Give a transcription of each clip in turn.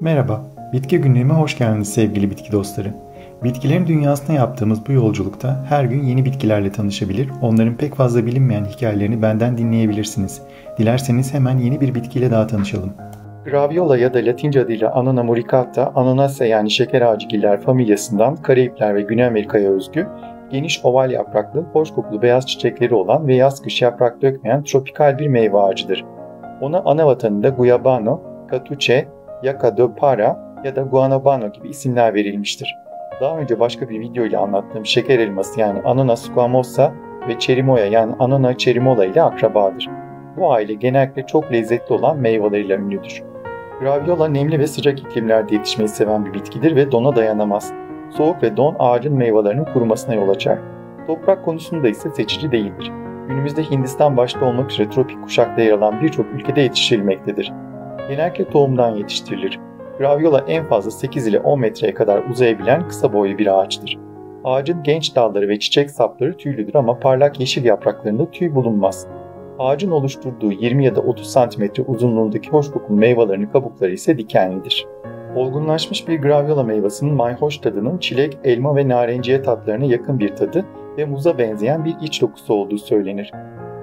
Merhaba, Bitki Günlüğü'me hoş geldiniz sevgili bitki dostları. Bitkilerin dünyasına yaptığımız bu yolculukta her gün yeni bitkilerle tanışabilir, onların pek fazla bilinmeyen hikayelerini benden dinleyebilirsiniz. Dilerseniz hemen yeni bir bitkiyle daha tanışalım. Graviola ya da Latince adıyla Annona muricata, Ananaceae yani şeker ağacıgiller familyasından Karayipler ve Güney Amerika'ya özgü, geniş oval yapraklı, hoş kokulu beyaz çiçekleri olan ve yaz kış yaprak dökmeyen tropikal bir meyve ağacıdır. Ona ana vatanında Guyabano, Catuche, Yaka de Para ya da Guanabano gibi isimler verilmiştir. Daha önce başka bir video ile anlattığım şeker elması yani Ananas squamosa ve Cherimoya yani Anona cherimola ile akrabadır. Bu aile genellikle çok lezzetli olan meyveleriyle ünlüdür. Graviola nemli ve sıcak iklimlerde yetişmeyi seven bir bitkidir ve dona dayanamaz. Soğuk ve don ağacın meyvelerinin kurumasına yol açar. Toprak konusunda ise seçici değildir. Günümüzde Hindistan başta olmak üzere tropik kuşakta yer alan birçok ülkede yetiştirilmektedir. Genellikle tohumdan yetiştirilir. Graviola en fazla 8 ile 10 metreye kadar uzayabilen kısa boylu bir ağaçtır. Ağacın genç dalları ve çiçek sapları tüylüdür ama parlak yeşil yapraklarında tüy bulunmaz. Ağacın oluşturduğu 20 ya da 30 cm uzunluğundaki hoş kokulu meyvelerin kabukları ise dikenlidir. Olgunlaşmış bir graviola meyvasının mayhoş tadının çilek, elma ve narenciye tatlarına yakın bir tadı ve muza benzeyen bir iç dokusu olduğu söylenir.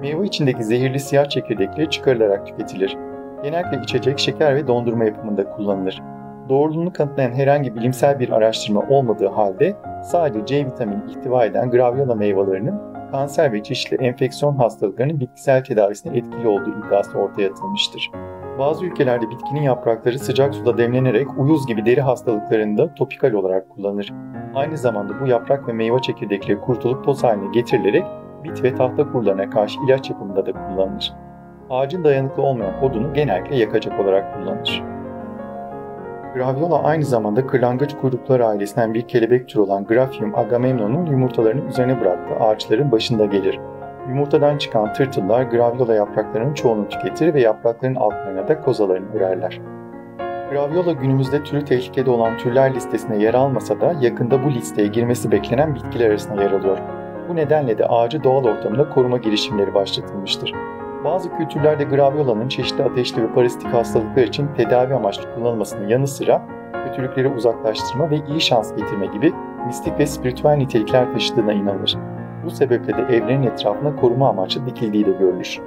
Meyve içindeki zehirli siyah çekirdekleri çıkarılarak tüketilir. Genellikle içecek, şeker ve dondurma yapımında kullanılır. Doğruluğunu kanıtlayan herhangi bilimsel bir araştırma olmadığı halde sadece C vitamini ihtiva eden graviola meyvelerinin kanser ve çeşitli enfeksiyon hastalıklarının bitkisel tedavisine etkili olduğu iddiası ortaya atılmıştır. Bazı ülkelerde bitkinin yaprakları sıcak suda demlenerek uyuz gibi deri hastalıklarında topikal olarak kullanılır. Aynı zamanda bu yaprak ve meyve çekirdekleri kurtulup toz haline getirilerek bit ve tahta kurularına karşı ilaç yapımında da kullanılır. Ağacın dayanıklı olmayan odunu genellikle yakacak olarak kullanılır. Graviola aynı zamanda kırlangıç kuyruklar ailesinden bir kelebek türü olan Graphium agamemnon'un yumurtalarını üzerine bıraktığı ağaçların başında gelir. Yumurtadan çıkan tırtıllar graviola yapraklarının çoğunu tüketir ve yaprakların altlarına da kozalarını örerler. Graviola günümüzde türü tehlikede olan türler listesine yer almasa da yakında bu listeye girmesi beklenen bitkiler arasında yer alıyor. Bu nedenle de ağacı doğal ortamında koruma girişimleri başlatılmıştır. Bazı kültürlerde graviola'nın çeşitli ateşli ve parasitik hastalıklar için tedavi amaçlı kullanılmasının yanı sıra kötülükleri uzaklaştırma ve iyi şans getirme gibi mistik ve spiritüel nitelikler taşıdığına inanılır. Bu sebeple de evrenin etrafına koruma amaçlı dikildiği de görülür.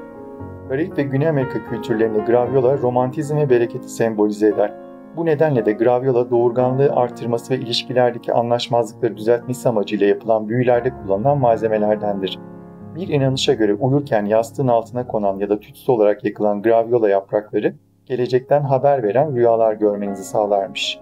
Karayip ve Güney Amerika kültürlerinde graviola romantizm ve bereketi sembolize eder. Bu nedenle de graviola doğurganlığı artırması ve ilişkilerdeki anlaşmazlıkları düzeltmesi amacıyla yapılan büyülerde kullanılan malzemelerdendir. Bir inanışa göre uyurken yastığın altına konan ya da tütsü olarak yakılan graviola yaprakları gelecekten haber veren rüyalar görmenizi sağlarmış.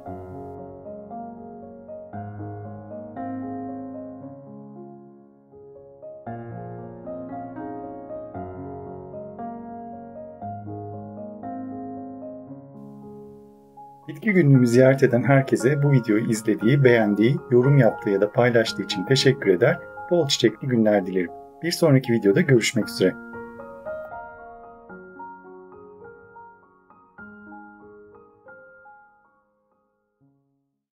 Bitki günlüğümü ziyaret eden herkese bu videoyu izlediği, beğendiği, yorum yaptığı ya da paylaştığı için teşekkür eder, bol çiçekli günler dilerim. Bir sonraki videoda görüşmek üzere.